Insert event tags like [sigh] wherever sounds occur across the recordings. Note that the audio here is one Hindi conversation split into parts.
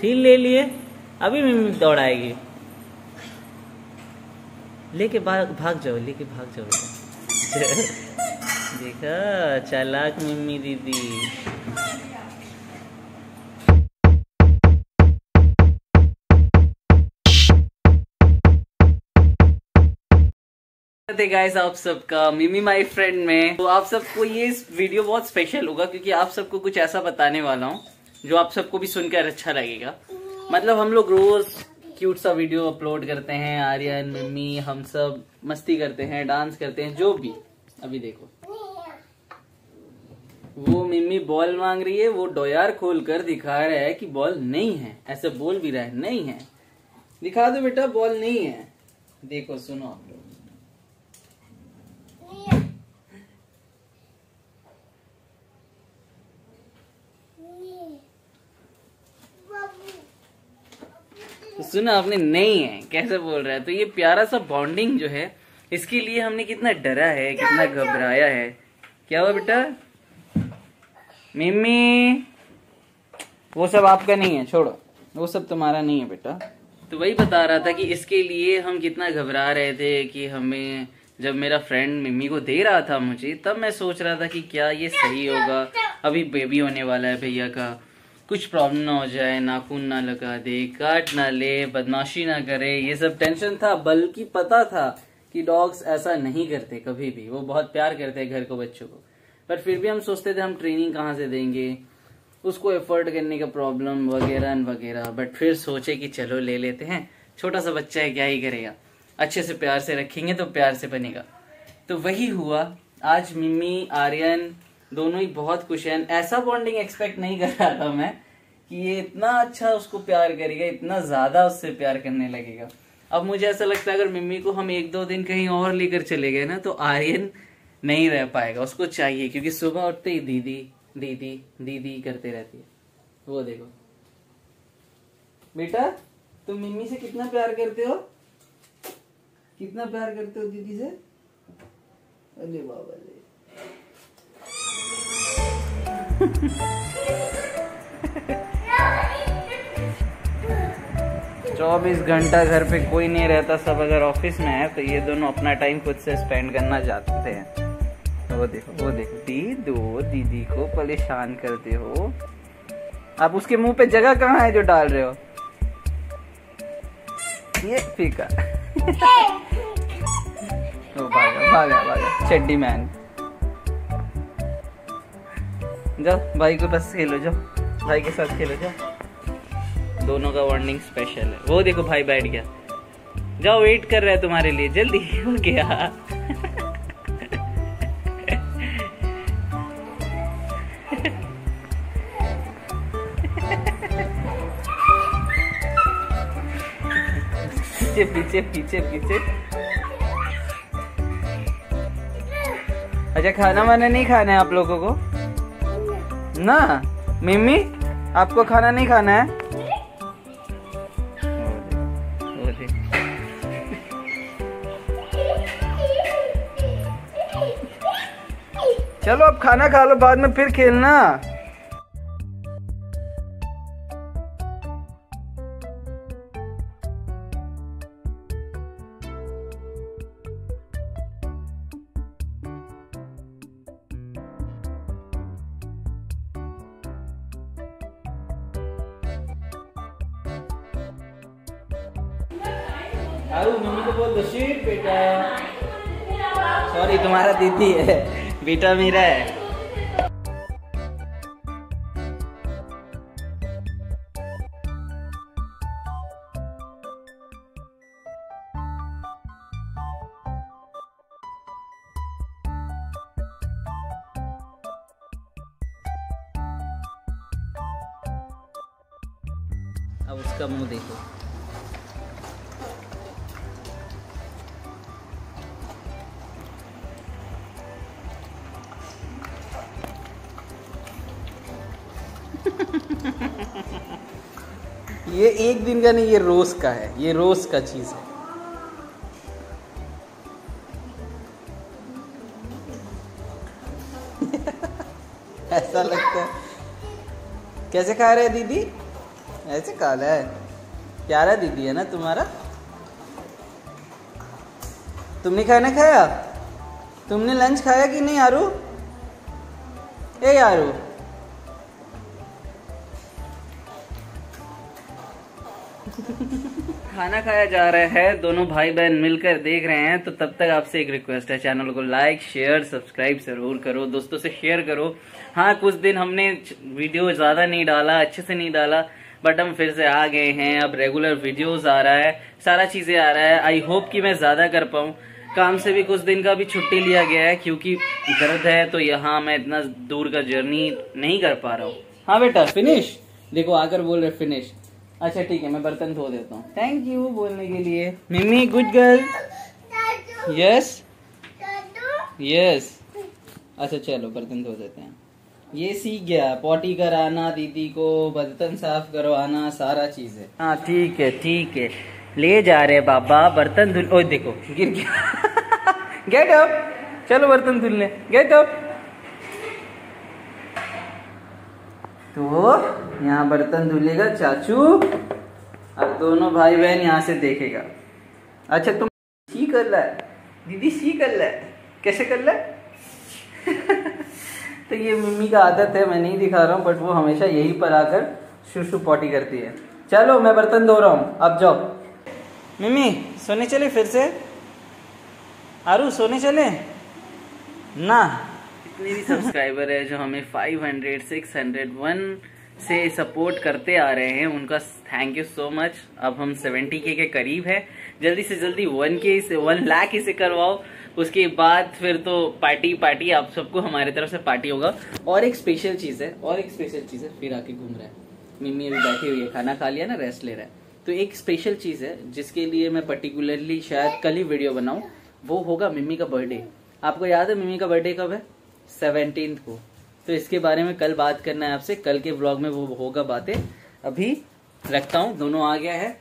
फिर ले लिए। अभी मम्मी दौड़ाएगी लेके भाग भाग जाओ, लेके भाग जाओ। [laughs] देखा, चालाक मम्मी दीदी। गाइस आप सबका मिमी माई फ्रेंड में। तो आप सबको ये वीडियो बहुत स्पेशल होगा, क्योंकि आप सबको कुछ ऐसा बताने वाला हूँ। जो आप सबको भी सुनकर अच्छा लगेगा। मतलब हम लोग रोज क्यूट सा वीडियो अपलोड करते हैं, आर्यन मिमी हम सब मस्ती करते हैं डांस करते हैं, जो भी। अभी देखो। वो मिमी बॉल मांग रही है, वो डोयार खोल कर दिखा रहा है कि बॉल नहीं है। ऐसे बोल भी रहा है, नहीं है। दिखा दो बेटा बॉल नहीं है। देखो, सुनो। सुना आपने नहीं है। कैसे बोल रहा है? तो ये प्यारा सा बॉन्डिंग जो है इसके लिए हमने कितना डरा है कितना घबराया है। क्या हुआ बेटा? मिमी वो सब आपका नहीं है छोड़ो। वो सब तुम्हारा नहीं है बेटा। तो वही बता रहा था कि इसके लिए हम कितना घबरा रहे थे कि हमें जब मेरा फ्रेंड मिम्मी को दे रहा था मुझे तब मैं सोच रहा था कि क्या ये सही होगा। अभी बेबी होने वाला है भैया का। कुछ प्रॉब्लम ना हो जाए नाखून ना लगा दे, काट ना ले, बदमाशी ना करे, ये सब टेंशन था, बल्कि पता था कि डॉग्स ऐसा नहीं करते कभी भी। वो बहुत प्यार करते हैं घर को, बच्चों को। पर फिर भी हम सोचते थे, हम ट्रेनिंग कहाँ से देंगे? उसको एफर्ट करने का प्रॉब्लम वगैरह वगैरह। बट फिर सोचे कि चलो, ले लेते हैं। छोटा सा बच्चा है, क्या ही करेगा? अच्छे से प्यार से रखेंगे तो प्यार से बनेगा। तो वही हुआ। आज मिम्मी, आर्यन दोनों ही बहुत खुश हैं। ऐसा बॉन्डिंग एक्सपेक्ट नहीं कर रहा था मैं कि ये इतना अच्छा उसको प्यार करेगा, इतना ज़्यादा उससे प्यार करने लगेगा। अब मुझे ऐसा लगता है, अगर मिम्मी को हम एक दो दिन कहीं और लेकर चले गए ना तो आर्यन नहीं रह पाएगा। उसको चाहिए, क्योंकि सुबह उठते ही दीदी दीदी दीदी करते रहती है। वो देखो। बेटा, तुम मिम्मी से कितना प्यार करते हो? कितना प्यार करते हो दीदी से? अरे बाबा चौबीस घंटा घर पे कोई नहीं रहता, सब अगर ऑफ़िस में है तो ये दोनों अपना टाइम खुद से स्पेंड करना चाहते हैं। तो वो देखो वो देखो, दीदो, दीदी को परेशान करते हो। आप उसके मुँह पे जगह कहाँ है जो डाल रहे हो? ये फीका ओ [laughs] भागा भागा भागा। चड्डी मैन जाओ भाई के पास खेलो जाओ। भाई के साथ खेलो जाओ। दोनों का वार्निंग स्पेशल है। वो देखो भाई बैठ गया। जाओ वेट कर रहा है तुम्हारे लिए। जल्दी हो गया। पीछे पीछे पीछे पीछे अच्छा खाना वाना नहीं खाना है आप लोगों को? ना, मिम्मी, आपको खाना नहीं खाना है। चलो अब खाना खा लो, बाद में फिर खेलना आरू मम्मी को बोल दो, शीट बेटा। सॉरी तुम्हारा दीदी है। बेटा मेरा है। अब उसका मुँह देखो। [laughs] ये एक दिन का नहीं, ये रोज का है। ये रोज का चीज़ है। [laughs] ऐसा लगता है। कैसे खा रहे दीदी? ऐसे खा रहा है। प्यारा दीदी है ना तुम्हारा? तुमने खाना खाया? तुमने लंच खाया कि नहीं यारू ए यारू खाना खाया जा रहा है, दोनों भाई बहन मिलकर देख रहे हैं तो तब तक आपसे एक रिक्वेस्ट है चैनल को लाइक शेयर सब्सक्राइब ज़रूर करो, दोस्तों से शेयर करो। हाँ कुछ दिन हमने वीडियो ज़्यादा नहीं डाला, अच्छे से नहीं डाला बट हम फिर से आ गए हैं, अब रेगुलर वीडियोस आ रहा है, सारा चीज़ें आ रहा है। आई होप कि मैं ज़्यादा कर पाऊँ। काम से भी कुछ दिन का भी छुट्टी लिया गया है, क्योंकि दर्द है तो यहाँ मैं इतना दूर का जर्नी नहीं कर पा रहा हूँ। हाँ बेटा फिनिश देखो, आकर बोल रहे फिनिश अच्छा ठीक है मैं बर्तन धो देता हूँ। थैंक यू बोलने के लिए। मिमी गुड गर्ल यस यस अच्छा चलो बर्तन धो देते हैं। ये सीख गया पॉटी कराना दीदी को बर्तन साफ़ करवाना सारा चीज़ है। हाँ ठीक है ठीक है। ले जा रहे बाबा बर्तन धुल ओ देखो गिर गया। [laughs] गेट अप चलो बर्तन धुलने। गेट अप तो यहाँ बर्तन धुलेगा, चाचू। अब दोनों भाई बहन यहाँ से देखेगा। अच्छा तुम सी कर है दीदी, सी कर है कैसे कर है [laughs] तो ये मम्मी का आदत है, मैं नहीं दिखा रहा हूँ बट वो हमेशा यहीं पर आकर शुशु पॉटी करती है। चलो, मैं बर्तन धो रहा हूँ। अब जाओ। मम्मी, सोने चले फिर से? आरू, सोने चले? ना। जितने भी सब्सक्राइबर है जो हमें 500, 600, 1 से सपोर्ट करते आ रहे हैं उनका थैंक यू सो मच अब हम 70 के के करीब है। जल्दी से जल्दी वन के इसे वन लाख इसे करवाओ। उसके बाद फिर तो पार्टी पार्टी आप सबको हमारे तरफ़ से पार्टी होगा। और एक स्पेशल चीज़ है और एक स्पेशल चीज़ है फिर आके घूम रहा है। मिम्मी अभी बैठी हुई है खाना खा लिया ना रेस्ट ले रहा है। तो एक स्पेशल चीज़ है जिसके लिए मैं पर्टिकुलरली शायद कल ही वीडियो बनाऊँ वो होगा मिम्मी का बर्थडे आपको याद है मिम्मी का बर्थडे कब है? सेवनटीन को। तो इसके बारे में कल बात करना है आपसे। कल के ब्लॉग में वो होगा बातें। अभी रखता हूँ। दोनों आ गया है।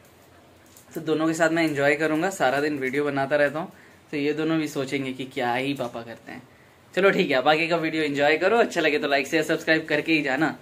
तो दोनों के साथ मैं इंजॉय करूँगा। सारा दिन वीडियो बनाता रहता हूँ। तो ये दोनों भी सोचेंगे कि क्या ही पापा करते हैं। चलो ठीक है बाकी का वीडियो एंजॉय करो। अच्छा लगे तो लाइक शेयर सब्सक्राइब करके ही जाना।